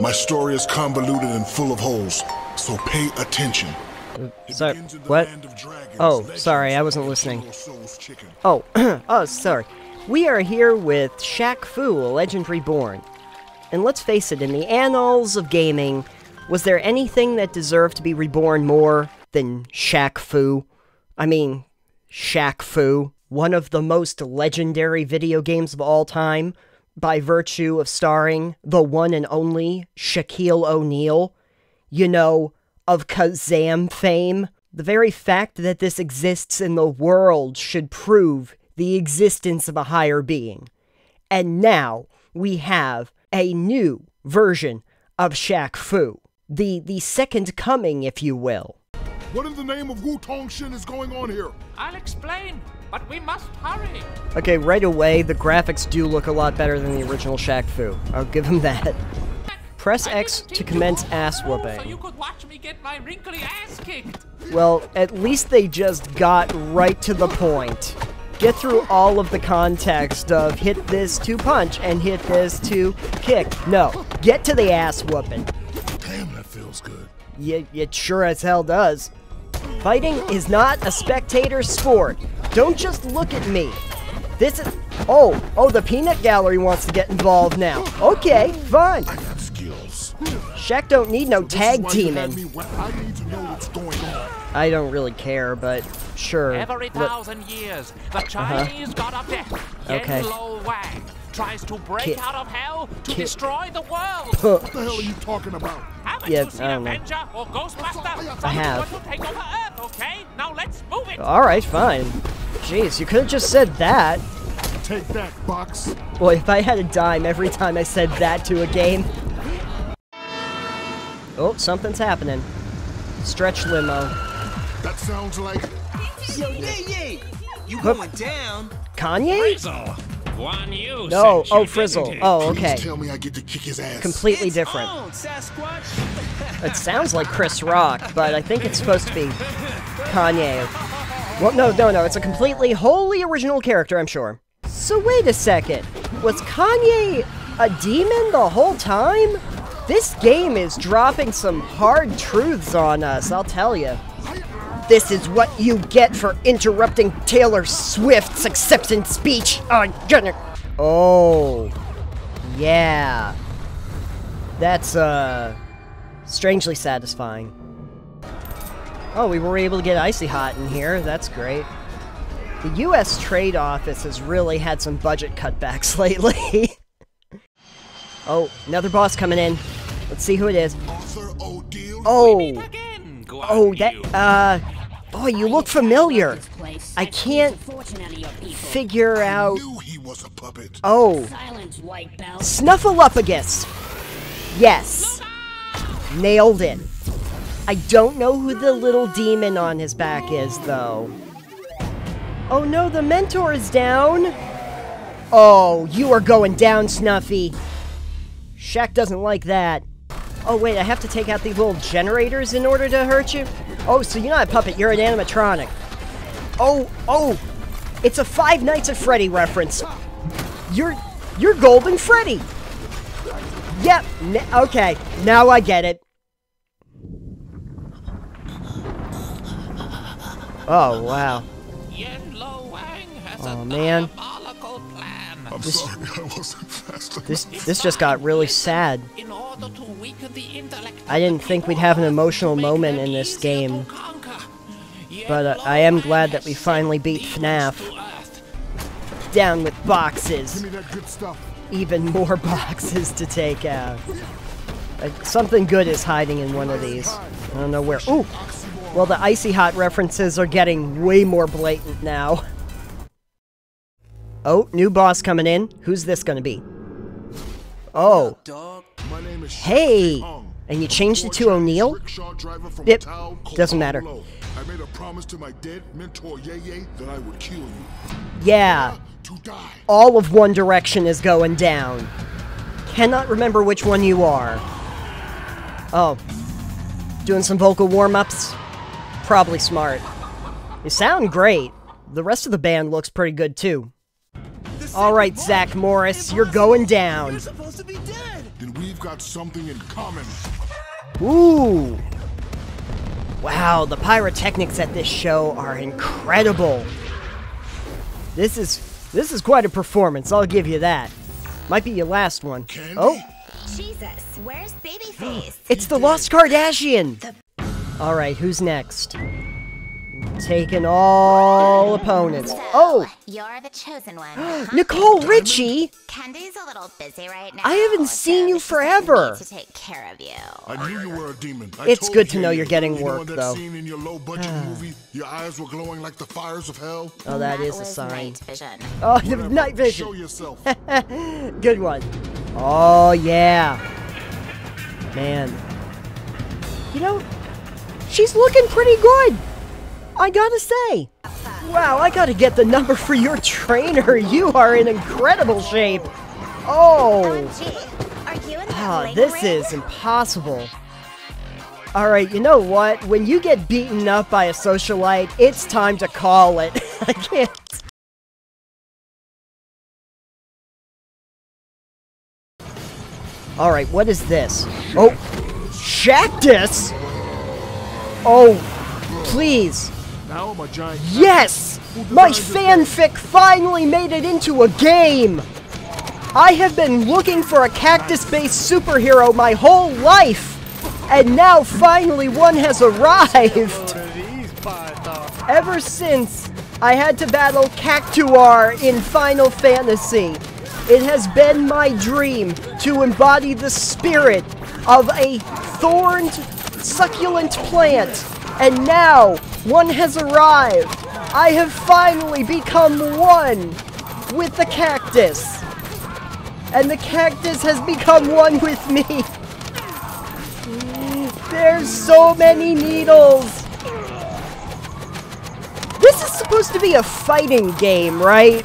My story is convoluted and full of holes, so pay attention. It Sorry, begins in the what? dragons, Oh, sorry, I wasn't listening. Little Soul's chicken. Oh, oh, sorry. We are here with Shaq Fu, a legend reborn. And let's face it, in the annals of gaming, was there anything that deserved to be reborn more than Shaq Fu? I mean, Shaq Fu, one of the most legendary video games of all time, by virtue of starring the one and only Shaquille O'Neal, you know, of Kazam fame. The very fact that this exists in the world should prove the existence of a higher being. And now we have a new version of Shaq Fu. The the second coming, if you will. What in the name of Wu Tong Shin is going on here? I'll explain, but we must hurry. Okay, right away, the graphics do look a lot better than the original Shaq Fu. I'll give him that. Press I X didn't to commence ass how to move whooping. So you could watch me get my wrinkly ass kicked. Well, at least they just got right to the point. Get through all of the context of hit this to punch and hit this to kick. No, get to the ass whooping. Damn, that feels good. Yeah, it sure as hell does. Fighting is not a spectator sport. Don't just look at me. This is. Oh, oh, the peanut gallery wants to get involved now. Okay, fine. I got skills. Shaq don't need no This is tag why you teaming. me wet. I need to know what's going on. I don't really care, but sure. Every What- thousand years, the uh-huh. Chinese god of death, Yen Okay. Lo Wang, tries to break Ki- out of hell to ki- destroy the world. What the hell are you talking about? Haven't Yeah, you seen I know. Avenger or Ghostbuster? I have. Want to take over Earth, okay? Now let's move it. Alright, fine. Jeez, you could have just said that. Take that, box. Boy, if I had a dime every time I said that to a game. Oh, something's happening. Stretch limo. That sounds like Yo, yeah, yeah. You Hup. going down? Kanye? Frizzle. One you No, oh, Frizzle. didn't he? Oh, Please okay. tell me I get to kick his ass. Completely It's different. on, It sounds like Chris Rock, but I think it's supposed to be Kanye. Well, no, no, no. It's a completely, wholly original character, I'm sure. So wait a second. Was Kanye a demon the whole time? This game is dropping some hard truths on us, I'll tell you. This is what you get for interrupting Taylor Swift's acceptance speech. Oh, gonna. Oh, yeah. That's uh, strangely satisfying. Oh, we were able to get icy hot in here. That's great. The U.S. Trade Office has really had some budget cutbacks lately. oh, another boss coming in. Let's see who it is. Oh, oh, that uh, boy, you look familiar. I can't. Figure out. Oh. Snuffleupagus. Yes. Nailed it. I don't know who the little demon on his back is, though. Oh no, the mentor is down. Oh, you are going down, Snuffy. Shaq doesn't like that. Oh wait, I have to take out these little generators in order to hurt you? Oh, so you're not a puppet, you're an animatronic. Oh, oh, it's a Five Nights at Freddy reference. You're, you're Golden Freddy. Yep. Okay. Now I get it. Oh wow. Yen Lo Wang has Oh, a man. diabolical plan. I'm sorry, I wasn't fast enough. This this just got really sad. In order to weaken the intellect I didn't think we'd have an emotional moment in this game, but uh, I am glad that we finally beat FNAF. Down with boxes. Give me that good stuff. Even more boxes to take out. Uh, something good is hiding in one of these. I don't know where. Ooh. Well, the icy hot references are getting way more blatant now. Oh, new boss coming in. Who's this gonna be? Oh, Hey! And you changed it to from Yep, doesn't matter. I made a promise to my dead mentor that I would kill you. yeah. All of One Direction is going down. Cannot remember which one you are. Oh. Doing some vocal warm ups? Probably smart. You sound great. The rest of the band looks pretty good too. Alright, Zach Morris, you're going down. You're supposed to be dead. then we've got something in common. Ooh. Wow, the pyrotechnics at this show are incredible. This is this is quite a performance, I'll give you that. Might be your last one. Candy? Oh, Jesus, where's Babyface? it's the Lost Kardashian! Alright, who's next? Taking all opponents. Oh, You're the chosen one. huh? Nicole Richie! Candy's a little busy right now. I haven't seen so you forever. to take care of you. I knew you were a demon. I It's good to know you're getting you work, in that though. scene in your low-budget movie, your eyes were glowing like the fires of hell? Oh, that is a was sign. Night vision. Oh, Whatever. night Show vision. yourself. Good one. Oh, yeah. Man. You know, she's looking pretty good. I gotta say. Wow, I gotta get the number for your trainer. You are in incredible shape. Oh. Ah, bling this is impossible. Alright, you know what? When you get beaten up by a socialite, it's time to call it. I can't. Alright, what is this? Oh, Shactus! Oh, please. Yes! My fanfic finally made it into a game! I have been looking for a cactus-based superhero my whole life! And now finally one has arrived! Ever since I had to battle Cactuar in Final Fantasy, it has been my dream to embody the spirit of a thorned, succulent plant, and now one has arrived. I have finally become one with the cactus, and the cactus has become one with me. There's so many needles. This is supposed to be a fighting game, right?